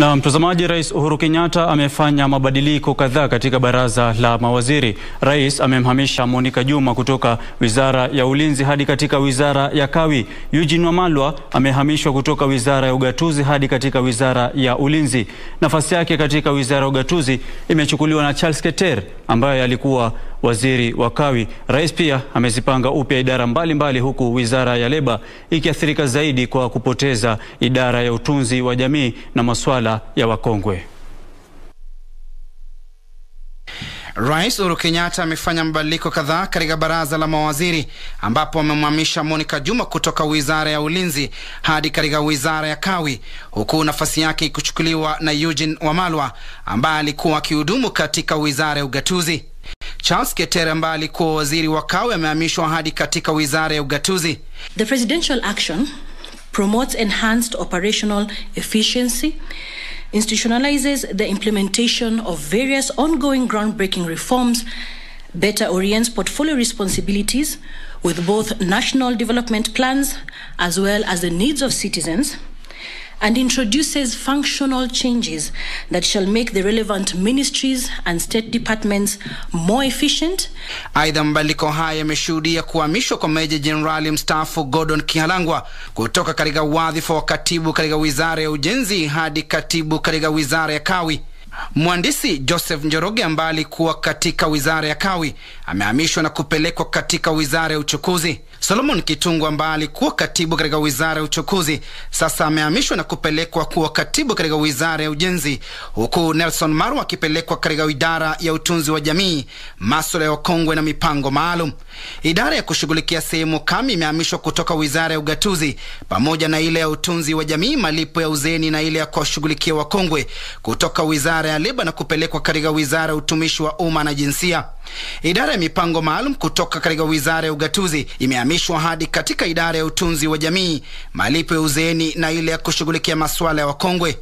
Na mtazamaji, Rais Uhuru Kenyatta amefanya mabadiliko kadhaa katika baraza la mawaziri. Rais amemhamisha Monica Juma kutoka wizara ya ulinzi hadi katika wizara ya kawi. Eugene Wamalwa amehamishwa kutoka wizara ya ugatuzi hadi katika wizara ya ulinzi. Nafasi yake katika wizara ya ugatuzi imechukuliwa na Charles Keter ambaye alikuwa waziri wa kawi. Rais pia amezipanga upya idara mbalimbali mbali, huku wizara ya leba ikiathirika zaidi kwa kupoteza idara ya utunzi wa jamii na masuala ya wakongwe. Rais Uhuru Kenyatta amefanya mabadiliko kadhaa katika baraza la mawaziri ambapo amemhamisha Monica Juma kutoka wizara ya ulinzi hadi katika wizara ya kawi huku nafasi yake ikichukuliwa na Eugene Wamalwa ambaye alikuwa akihudumu katika wizara ya ugatuzi. Charles Ketere ambaye alikuwa waziri wa kawi amehamishwa hadi katika wizara ya ugatuzi. The presidential action promotes enhanced operational efficiency, institutionalizes the implementation of various ongoing groundbreaking reforms, better orients portfolio responsibilities with both national development plans as well as the needs of citizens, and introduces functional changes that shall make the relevant ministries and state departments more efficient. Aidha, mabadiliko haya yameshuhudia kuhamishwa kwa meja jenerali mstaafu Gordon Kihalangwa kutoka katika wadhifa wa katibu katika wizara ya ujenzi hadi katibu katika wizara ya kawi. Mhandisi Joseph Njoroge ambaye alikuwa katika wizara ya kawi amehamishwa na kupelekwa katika wizara ya uchukuzi. Solomon Kitungu ambaye alikuwa katibu katika wizara ya uchukuzi sasa amehamishwa na kupelekwa kuwa katibu katika wizara ya ujenzi, huku Nelson Maru akipelekwa katika idara ya utunzi wa jamii, maswala ya wakongwe na mipango maalum. Idara ya kushughulikia sehemu kame imehamishwa kutoka wizara ya ugatuzi pamoja na ile ya utunzi wa jamii, malipo ya uzeni na ile ya kuwashughulikia wakongwe kutoka wizara ya leba na kupelekwa katika wizara ya utumishi wa umma na jinsia. Idara ya mipango maalum kutoka katika wizara ya ugatuzi imehamishwa hadi katika idara ya utunzi wa jamii, malipo ya uzeeni na ile ya kushughulikia masuala ya wakongwe.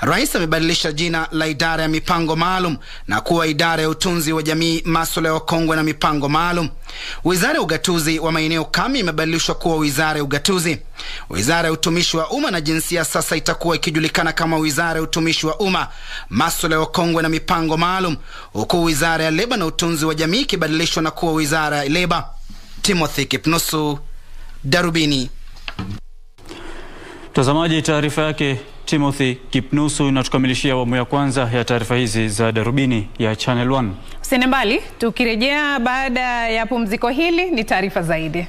Rais amebadilisha jina la idara ya mipango maalum na kuwa idara ya utunzi wa jamii, masuala ya wakongwe na mipango maalum. Wizara ya ugatuzi wa maeneo kame imebadilishwa kuwa wizara ya ugatuzi. Wizara ya utumishi wa umma na jinsia sasa itakuwa ikijulikana kama wizara ya utumishi wa umma, masuala ya wakongwe na mipango maalum, huku wizara ya leba na utunzi wa jamii ikibadilishwa na kuwa wizara ya leba. Timothy Kipnusu, Darubini. Mtazamaji, taarifa yake Timothy Kipnusu inatukamilishia awamu ya kwanza ya taarifa hizi za Darubini ya Channel 1. Usiende mbali, tukirejea baada ya pumziko hili ni taarifa zaidi.